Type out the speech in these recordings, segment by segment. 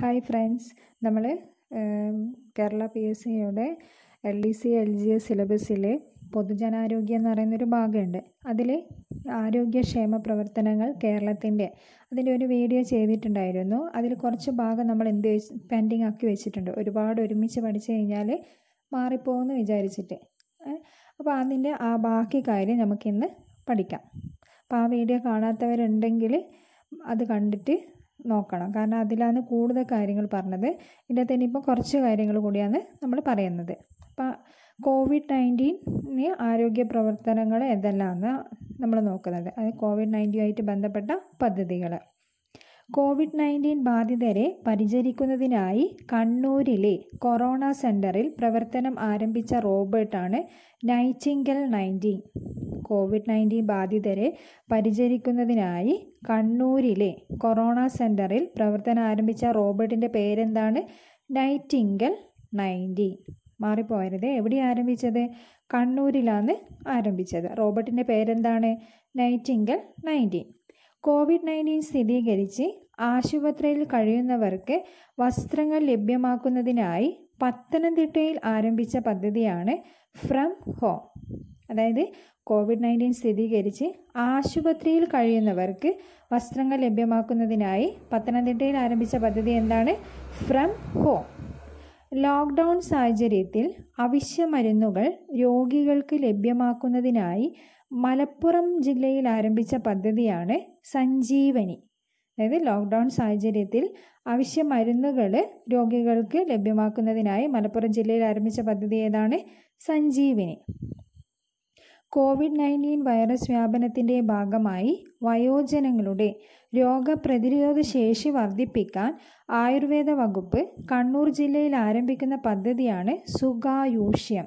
Hi friends. നമ്മൾ Kerala P S സിയുടെ L D C L G S സിലബസിലെ പൊതുജനാരോഗ്യം എന്ന് പറയുന്നൊരു ഭാഗമുണ്ട്. അതിൽ ആരോഗ്യക്ഷേമ പ്രവർത്തനങ്ങൾ കേരളത്തിന്റെ അതിന്റെ ഒരു വീഡിയോ ചെയ്തിട്ടുണ്ടായിരുന്നു. അതിൽ കുറച്ച് ഭാഗം നമ്മൾ എന്ത് പെൻഡിങ് ആക്കി വെച്ചിട്ടുണ്ട്. ഒരുപാട് ഒരുമിച്ച് പഠിച്ചു കഴിഞ്ഞാൽ മാറിപ്പോകുമെന്ന് വിചാരിച്ചിട്ട്. അപ്പോൾ അതിന്റെ ആ ബാക്കി കാര്യം നമുക്കിന്ന് പഠിക്കാം. അപ്പോൾ ആ വീഡിയോ കാണാത്തവരുണ്ടെങ്കിൽ അത് കണ്ടിട്ട് നോക്കണം. കാരണം അതിലാണ് കൂടുതൽ കാര്യങ്ങൾ പറഞ്ഞത്. ഇതിന്റെ തന്നെ ഇപ്പോൾ കുറച്ച് കാര്യങ്ങൾ കൂടിയാണ് നമ്മൾ പറയുന്നത്. അപ്പോൾ കോവിഡ് നയന്റീന് ആരോഗ്യ പ്രവർത്തനങ്ങൾ എന്തെല്ലാമാണ് നമ്മൾ നോക്കുന്നത്. അത് കോവിഡ് നയന്റീനുമായിട്ട് ബന്ധപ്പെട്ട പദ്ധതികൾ. കോവിഡ് നയന്റീൻ ബാധിതരെ പരിചരിക്കുന്നതിനായി കണ്ണൂരിലെ കൊറോണ സെന്ററിൽ പ്രവർത്തനം ആരംഭിച്ച റോബോട്ടാണ് നൈറ്റിംഗൽ നയന്റീൻ. കോവിഡ് നയന്റീൻ ബാധിതരെ പരിചരിക്കുന്നതിനായി കണ്ണൂരിലെ കൊറോണ സെന്ററിൽ പ്രവർത്തനം ആരംഭിച്ച റോബോട്ടിന്റെ പേരെന്താണ്? Nightingale nineteen. മാറിപ്പോയരുത്. എവിടെ ആരംഭിച്ചത്? കണ്ണൂരിലാണ് ആരംഭിച്ചത്. റോബോട്ടിന്റെ പേരെന്താണ്? Nightingale nineteen. കോവിഡ് നയന്റീൻ സ്ഥിരീകരിച്ച് ആശുപത്രിയിൽ കഴിയുന്നവർക്ക് വസ്ത്രങ്ങൾ ലഭ്യമാക്കുന്നതിനായി പത്തനംതിട്ടയിൽ ആരംഭിച്ച പദ്ധതിയാണ് ഫ്രം ഹോം. അതായത് കോവിഡ് നയന്റീൻ സ്ഥിരീകരിച്ച് ആശുപത്രിയിൽ കഴിയുന്നവർക്ക് വസ്ത്രങ്ങൾ ലഭ്യമാക്കുന്നതിനായി പത്തനംതിട്ടയിൽ ആരംഭിച്ച പദ്ധതി എന്താണ്? ഫ്രം ഹോം ലോക്ക്ഡൗൺ സാഹചര്യത്തിൽ അവശ്യ മരുന്നുകൾ രോഗികൾക്ക് ലഭ്യമാക്കുന്നതിനായി മലപ്പുറം ജില്ലയിൽ ആരംഭിച്ച പദ്ധതിയാണ് സഞ്ജീവനി. അതായത് ലോക്ക്ഡൗൺ സാഹചര്യത്തിൽ അവശ്യ മരുന്നുകൾ രോഗികൾക്ക് ലഭ്യമാക്കുന്നതിനായി മലപ്പുറം ജില്ലയിൽ ആരംഭിച്ച പദ്ധതി ഏതാണ്? സഞ്ജീവിനി. കോവിഡ് നയന്റീൻ വൈറസ് വ്യാപനത്തിന്റെ ഭാഗമായി വയോജനങ്ങളുടെ രോഗപ്രതിരോധ ശേഷി വർദ്ധിപ്പിക്കാൻ ആയുർവേദ വകുപ്പ് കണ്ണൂർ ജില്ലയിൽ ആരംഭിക്കുന്ന പദ്ധതിയാണ് സുഖായൂഷ്യം.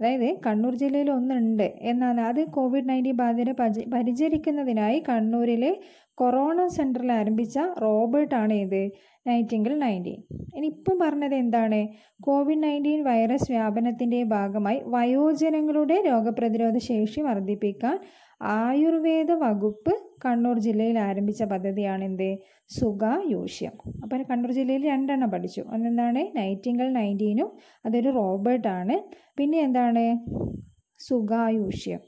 അതായത് കണ്ണൂർ ജില്ലയിൽ ഒന്നുണ്ട് എന്നാണ്. അത് കോവിഡ് നയന്റീൻ ബാധിതരെ പരിചരിക്കുന്നതിനായി കണ്ണൂരിലെ കൊറോണ സെന്ററിൽ ആരംഭിച്ച റോബോട്ടാണ് ഇത് നൈറ്റിംഗിൾ നയന്റീൻ ഇനി ഇപ്പം പറഞ്ഞത് എന്താണ്? കോവിഡ് നയന്റീൻ വൈറസ് വ്യാപനത്തിന്റെ ഭാഗമായി വയോജനങ്ങളുടെ രോഗപ്രതിരോധ ശേഷി വർദ്ധിപ്പിക്കാൻ ആയുർവേദ വകുപ്പ് കണ്ണൂർ ജില്ലയിൽ ആരംഭിച്ച പദ്ധതിയാണ് എന്ത്? സുഖായൂഷ്യം. അപ്പോൾ കണ്ണൂർ ജില്ലയിൽ രണ്ടെണ്ണം പഠിച്ചു. ഒന്നെന്താണ് നൈറ്റിംഗിൾ നയന്റീനും അതൊരു റോബോട്ടാണ് പിന്നെ എന്താണ്? സുഖായൂഷ്യം.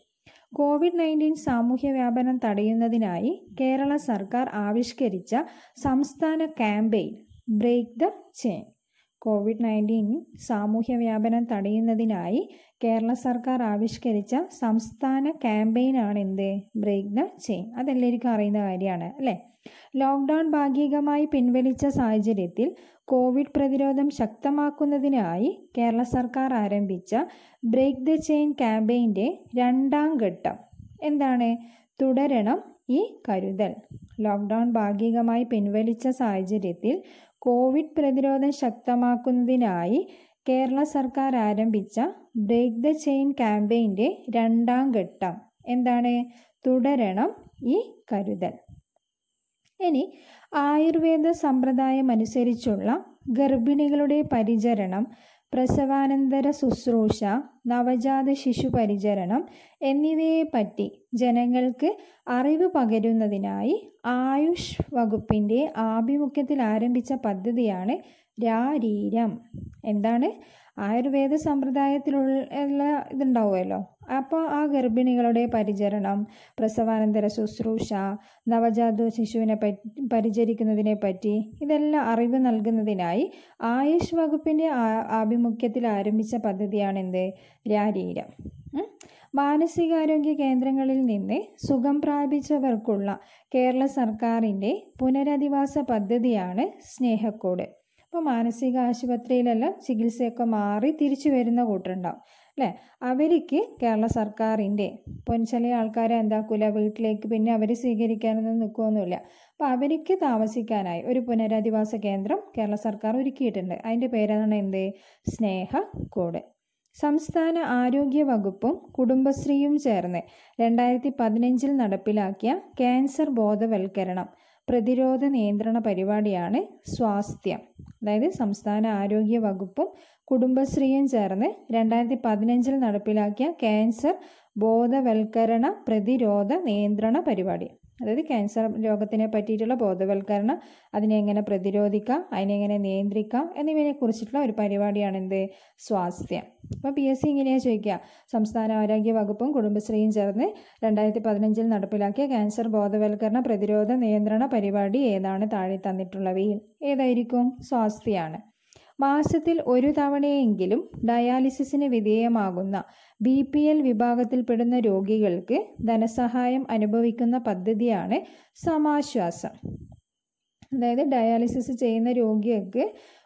കോവിഡ് നയന്റീൻ സാമൂഹ്യ വ്യാപനം തടയുന്നതിനായി കേരള സർക്കാർ ആവിഷ്കരിച്ച സംസ്ഥാന campaign break the chain. Covid nineteen സാമൂഹ്യ വ്യാപനം തടയുന്നതിനായി കേരള സർക്കാർ ആവിഷ്കരിച്ച സംസ്ഥാന ക്യാമ്പയിനാണ് എന്ത് ബ്രേക്ക് ദ ചെയിൻ. അതെല്ലാവർക്കും അറിയുന്ന കാര്യമാണ് അല്ലേ? ലോക്ക്ഡൗൺ ഭാഗികമായി പിൻവലിച്ച സാഹചര്യത്തിൽ കോവിഡ് പ്രതിരോധം ശക്തമാക്കുന്നതിനായി കേരള സർക്കാർ ആരംഭിച്ച ബ്രേക്ക് ദ ചെയിൻ ക്യാമ്പയിന്റെ രണ്ടാം ഘട്ടം. എന്താണ്? തുടരണം ഈ കരുതൽ. ലോക്ക്ഡൗൺ ഭാഗികമായി പിൻവലിച്ച സാഹചര്യത്തിൽ കോവിഡ് പ്രതിരോധം ശക്തമാക്കുന്നതിനായി കേരള സർക്കാർ ആരംഭിച്ച ബ്രേക്ക് ദ ചെയിൻ ക്യാമ്പയിന്റെ രണ്ടാം ഘട്ടം. എന്താണ്? തുടരണം ഈ കരുതൽ. ഇനി ആയുർവേദ സമ്പ്രദായം അനുസരിച്ചുള്ള ഗർഭിണികളുടെ പരിചരണം പ്രസവാനന്തര ശുശ്രൂഷ നവജാത ശിശു പരിചരണം എന്നിവയെപ്പറ്റി ജനങ്ങൾക്ക് അറിവ് പകരുന്നതിനായി ആയുഷ് വകുപ്പിന്റെ ആഭിമുഖ്യത്തിൽ ആരംഭിച്ച പദ്ധതിയാണ് രാരീരം. എന്താണ്? ആയുർവേദ സമ്പ്രദായത്തിലുള്ള ഇതുണ്ടാവുമല്ലോ. അപ്പോൾ ആ ഗർഭിണികളുടെ പരിചരണം പ്രസവാനന്തര ശുശ്രൂഷ നവജാത ശിശുവിനെ പരിചരിക്കുന്നതിനെ പറ്റി ഇതെല്ലാം അറിവ് നൽകുന്നതിനായി ആയുഷ് വകുപ്പിന്റെ ആഭിമുഖ്യത്തിൽ ആരംഭിച്ച പദ്ധതിയാണ് എന്ത് രാരീരം മാനസികാരോഗ്യ കേന്ദ്രങ്ങളിൽ നിന്ന് സുഖം പ്രാപിച്ചവർക്കുള്ള കേരള സർക്കാരിന്റെ പുനരധിവാസ പദ്ധതിയാണ് സ്നേഹക്കോട്. അപ്പോൾ മാനസിക ആശുപത്രിയിലെല്ലാം ചികിത്സയൊക്കെ മാറി തിരിച്ചു വരുന്ന കൂട്ടുണ്ടാവും അല്ലേ? അവർക്ക് കേരള സർക്കാരിന്റെ ഇപ്പം ചില ആൾക്കാരെ എന്താക്കൂല വീട്ടിലേക്ക് പിന്നെ അവർ സ്വീകരിക്കാനൊന്നും നിൽക്കുകയൊന്നുമില്ല അപ്പോൾ അവർക്ക് താമസിക്കാനായി ഒരു പുനരധിവാസ കേന്ദ്രം കേരള സർക്കാർ ഒരുക്കിയിട്ടുണ്ട്. അതിന്റെ പേരാണ് എന്ത്? സ്നേഹ കോഡ് സംസ്ഥാന ആരോഗ്യ വകുപ്പും കുടുംബശ്രീയും ചേർന്ന് രണ്ടായിരത്തി പതിനഞ്ചിൽ നടപ്പിലാക്കിയ ക്യാൻസർ ബോധവൽക്കരണം. പ്രതിരോധ നിയന്ത്രണ പരിപാടിയാണ് സ്വാസ്ഥ്യം. അതായത് സംസ്ഥാന ആരോഗ്യ വകുപ്പും കുടുംബശ്രീയും ചേർന്ന് രണ്ടായിരത്തി പതിനഞ്ചിൽ നടപ്പിലാക്കിയ ക്യാൻസർ ബോധവൽക്കരണ പ്രതിരോധ നിയന്ത്രണ പരിപാടി. അതായത് ക്യാൻസർ രോഗത്തിനെ പറ്റിയിട്ടുള്ള ബോധവൽക്കരണം അതിനെ എങ്ങനെ പ്രതിരോധിക്കാം അതിനെ എങ്ങനെ നിയന്ത്രിക്കാം എന്നിവയെ കുറിച്ചിട്ടുള്ള ഒരു പരിപാടിയാണ് എന്ത്? സ്വാസ്ഥ്യം. അപ്പോൾ പി എസ് സി ഇങ്ങനെയാണ് ചോദിക്കുക സംസ്ഥാന ആരോഗ്യ വകുപ്പും കുടുംബശ്രീയും ചേർന്ന് രണ്ടായിരത്തി പതിനഞ്ചിൽ നടപ്പിലാക്കിയ ക്യാൻസർ ബോധവൽക്കരണ പ്രതിരോധ നിയന്ത്രണ പരിപാടി ഏതാണ് താഴെ തന്നിട്ടുള്ളവയിൽ? ഏതായിരിക്കും? സ്വാസ്ഥ്യമാണ് മാസത്തിൽ ഒരു തവണയെങ്കിലും ഡയാലിസിസിന് വിധേയമാകുന്ന ബി പി എൽ വിഭാഗത്തിൽപ്പെടുന്ന രോഗികൾക്ക് ധനസഹായം അനുഭവിക്കുന്ന പദ്ധതിയാണ് സമാശ്വാസം. അതായത് ഡയാലിസിസ് ചെയ്യുന്ന രോഗികൾക്ക്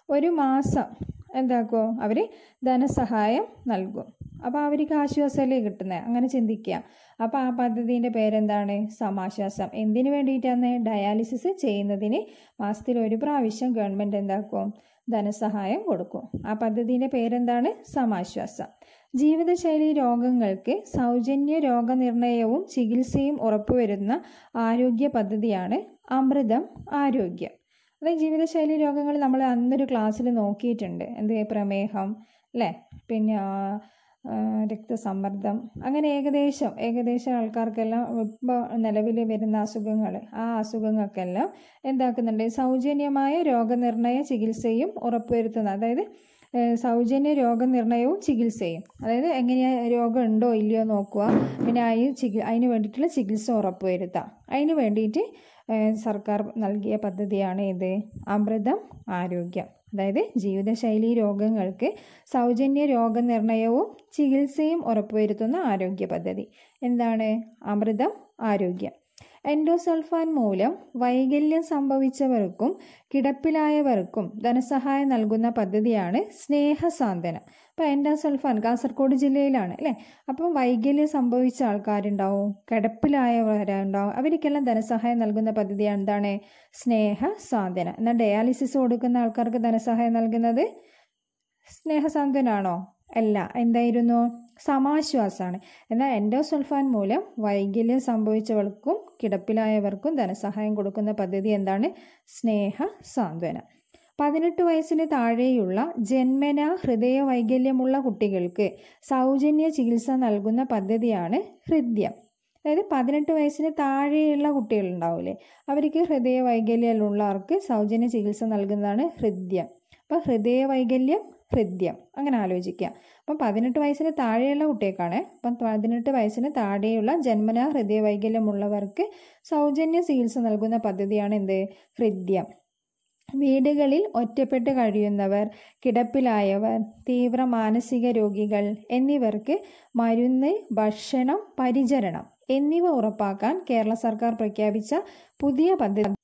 ഒരു മാസം എന്താക്കുമോ അവർ ധനസഹായം നൽകും. അപ്പോൾ അവർക്ക് ആശ്വാസമല്ലേ കിട്ടുന്നത് അങ്ങനെ ചിന്തിക്കുക അപ്പോൾ ആ പദ്ധതിന്റെ പേരെന്താണ്? സമാശ്വാസം. എന്തിനു വേണ്ടിയിട്ടാണ് ഡയാലിസിസ് ചെയ്യുന്നതിന് മാസത്തിൽ ഒരു പ്രാവശ്യം ഗവൺമെന്റ് എന്താക്കും? ധനസഹായം കൊടുക്കും. ആ പദ്ധതിയുടെ പേരെന്താണ്? സമാശ്വാസം. ജീവിതശൈലി രോഗങ്ങൾക്ക് സൗജന്യ രോഗനിർണയവും ചികിത്സയും ഉറപ്പുവരുന്ന ആരോഗ്യ പദ്ധതിയാണ് അമൃതം ആരോഗ്യം. അതായത് ജീവിതശൈലി രോഗങ്ങൾ നമ്മൾ അന്നൊരു ക്ലാസ്സിൽ നോക്കിയിട്ടുണ്ട്. എന്ത് പ്രമേഹം അല്ലേ? പിന്നെ രക്തസമ്മർദ്ദം. അങ്ങനെ ഏകദേശം ഏകദേശം ആൾക്കാർക്കെല്ലാം ഇപ്പോൾ നിലവിൽ വരുന്ന അസുഖങ്ങൾ ആ അസുഖങ്ങൾക്കെല്ലാം എന്താക്കുന്നുണ്ട്? സൗജന്യമായ രോഗനിർണയ ചികിത്സയും ഉറപ്പുവരുത്തുന്ന അതായത് സൗജന്യ രോഗനിർണയവും ചികിത്സയും. അതായത് എങ്ങനെയാ രോഗം ഉണ്ടോ ഇല്ലയോ നോക്കുക. പിന്നെ അതിന് ചികി അതിന് വേണ്ടിയിട്ടുള്ള ചികിത്സ ഉറപ്പുവരുത്താം. അതിന് വേണ്ടിയിട്ട് സർക്കാർ നൽകിയ പദ്ധതിയാണ് ഇത്. അമൃതം ആരോഗ്യം. അതായത് ജീവിതശൈലി രോഗങ്ങൾക്ക് സൗജന്യ രോഗനിർണയവും ചികിത്സയും ഉറപ്പുവരുത്തുന്ന ആരോഗ്യ പദ്ധതി. എന്താണ്? അമൃതം ആരോഗ്യം. എൻഡോസൾഫാൻ മൂലം വൈകല്യം സംഭവിച്ചവർക്കും കിടപ്പിലായവർക്കും ധനസഹായം നൽകുന്ന പദ്ധതിയാണ് സ്നേഹസാന്ത്വനം. അപ്പോൾ എൻഡോസൾഫാൻ കാസർഗോഡ് ജില്ലയിലാണ് അല്ലേ? അപ്പം വൈകല്യം സംഭവിച്ച ആൾക്കാരുണ്ടാവും കിടപ്പിലായവരുണ്ടാവും. അവർക്കെല്ലാം ധനസഹായം നൽകുന്ന പദ്ധതി എന്താണ്? സ്നേഹസാന്ത്വനം. എന്നാൽ ഡയാലിസിസ് കൊടുക്കുന്ന ആൾക്കാർക്ക് ധനസഹായം നൽകുന്നത് സ്നേഹസാന്ത്വനാണോ? അല്ല. എന്തായിരുന്നു? സമാശ്വാസമാണ്. എന്നാൽ എൻഡോസൾഫാൻ മൂലം വൈകല്യം സംഭവിച്ചവർക്കും കിടപ്പിലായവർക്കും ധനസഹായം കൊടുക്കുന്ന പദ്ധതി എന്താണ്? സ്നേഹ സാന്ത്വന. പതിനെട്ട് വയസ്സിന് താഴെയുള്ള ജന്മന ഹൃദയ വൈകല്യമുള്ള കുട്ടികൾക്ക് സൗജന്യ ചികിത്സ നൽകുന്ന പദ്ധതിയാണ് ഹൃദ്യം. അതായത് പതിനെട്ട് വയസ്സിന് താഴെയുള്ള കുട്ടികളുണ്ടാവില്ലേ? അവർക്ക് ഹൃദയ വൈകല്യമുള്ളവർക്ക് സൗജന്യ ചികിത്സ നൽകുന്നതാണ് ഹൃദ്യം. അപ്പോൾ ഹൃദയ വൈകല്യം ഹൃദ്യം. അങ്ങനെ ആലോചിക്കുക. അപ്പം പതിനെട്ട് വയസ്സിന് താഴെയുള്ള കുട്ടികൾക്കാണ്. അപ്പം പതിനെട്ട് വയസ്സിന് താഴെയുള്ള ജന്മനാ ഹൃദയവൈകല്യമുള്ളവർക്ക് സൗജന്യ ചികിത്സ നൽകുന്ന പദ്ധതിയാണ് എന്ത്? ഹൃദ്യം. വീടുകളിൽ ഒറ്റപ്പെട്ട് കഴിയുന്നവർ കിടപ്പിലായവർ തീവ്ര മാനസിക രോഗികൾ എന്നിവർക്ക് മരുന്ന് ഭക്ഷണം പരിചരണം എന്നിവ ഉറപ്പാക്കാൻ കേരള സർക്കാർ പ്രഖ്യാപിച്ച പുതിയ പദ്ധതി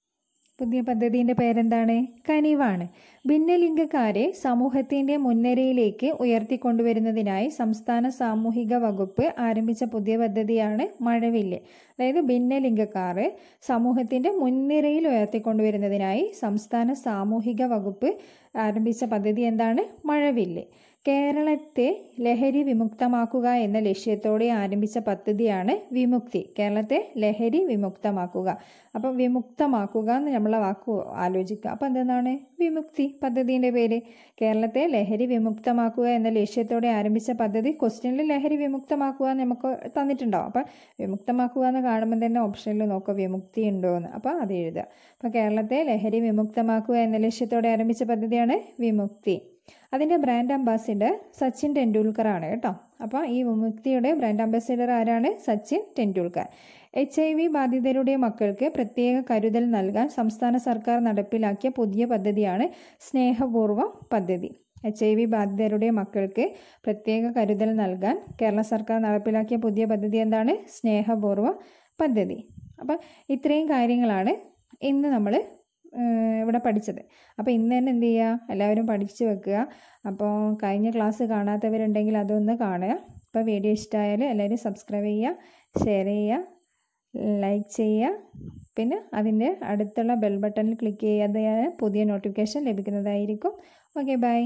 പുതിയ പദ്ധതിന്റെ പേരെന്താണ്? കനിവാണ്. ഭിന്നലിംഗക്കാരെ സമൂഹത്തിന്റെ മുൻനിരയിലേക്ക് ഉയർത്തിക്കൊണ്ടുവരുന്നതിനായി സംസ്ഥാന സാമൂഹിക വകുപ്പ് ആരംഭിച്ച പുതിയ പദ്ധതിയാണ് മഴവില്ല്. അതായത് ഭിന്നലിംഗക്കാർ സമൂഹത്തിന്റെ മുൻനിരയിൽ ഉയർത്തിക്കൊണ്ടുവരുന്നതിനായി സംസ്ഥാന സാമൂഹിക വകുപ്പ് ആരംഭിച്ച പദ്ധതി എന്താണ്? മഴവില്ല്. കേരളത്തെ ലഹരി വിമുക്തമാക്കുക എന്ന ലക്ഷ്യത്തോടെ ആരംഭിച്ച പദ്ധതിയാണ് വിമുക്തി. കേരളത്തെ ലഹരി വിമുക്തമാക്കുക. അപ്പം വിമുക്തമാക്കുക എന്ന് നമ്മളെ വാക്ക് ആലോചിക്കുക. അപ്പം എന്താണ് വിമുക്തി പദ്ധതിന്റെ പേര്. കേരളത്തെ ലഹരി വിമുക്തമാക്കുക എന്ന ലക്ഷ്യത്തോടെ ആരംഭിച്ച പദ്ധതി ക്വസ്റ്റ്യനിൽ ലഹരി വിമുക്തമാക്കുക എന്ന് നമുക്ക് തന്നിട്ടുണ്ടാവും അപ്പം വിമുക്തമാക്കുക എന്ന് കാണുമ്പോൾ തന്നെ ഓപ്ഷനിൽ നോക്കുക. വിമുക്തി ഉണ്ടോ എന്ന്. അപ്പോൾ അത് എഴുതുക. അപ്പോൾ കേരളത്തെ ലഹരി വിമുക്തമാക്കുക എന്ന ലക്ഷ്യത്തോടെ ആരംഭിച്ച പദ്ധതിയാണ് വിമുക്തി. അതിന്റെ ബ്രാൻഡ് അംബാസിഡർ സച്ചിൻ ടെണ്ടുൽക്കർ ആണ് കേട്ടോ. അപ്പോൾ ഈ വിമുക്തിയുടെ ബ്രാൻഡ് അംബാസിഡർ ആരാണ്? Sachin Tendulkar. H I V ബാധിതരുടെ മക്കൾക്ക് പ്രത്യേക കരുതൽ നൽകാൻ സംസ്ഥാന സർക്കാർ നടപ്പിലാക്കിയ പുതിയ പദ്ധതിയാണ് സ്നേഹപൂർവം പദ്ധതി. എച്ച് ഐ വി ബാധിതരുടെ മക്കൾക്ക് പ്രത്യേക കരുതൽ നൽകാൻ കേരള സർക്കാർ നടപ്പിലാക്കിയ പുതിയ പദ്ധതി എന്താണ്? സ്നേഹപൂർവ പദ്ധതി. അപ്പം ഇത്രയും കാര്യങ്ങളാണ് ഇന്ന് നമ്മൾ ഇവിടെ പഠിച്ചത്. അപ്പോൾ ഇന്ന് തന്നെ എന്ത് ചെയ്യുക എല്ലാവരും പഠിച്ചു വെക്കുക. അപ്പോൾ കഴിഞ്ഞ ക്ലാസ് കാണാത്തവരുണ്ടെങ്കിൽ അതൊന്ന് കാണുക. അപ്പോൾ വീഡിയോ ഇഷ്ടമായാൽ എല്ലാവരും സബ്സ്ക്രൈബ് ചെയ്യുക ഷെയർ ചെയ്യുക ലൈക്ക് ചെയ്യുക. പിന്നെ അതിന്റെ അടുത്തുള്ള ബെൽ ബട്ടണിൽ ക്ലിക്ക് ചെയ്യാതെ പുതിയ നോട്ടിഫിക്കേഷൻ ലഭിക്കുന്നതായിരിക്കും. Okay bye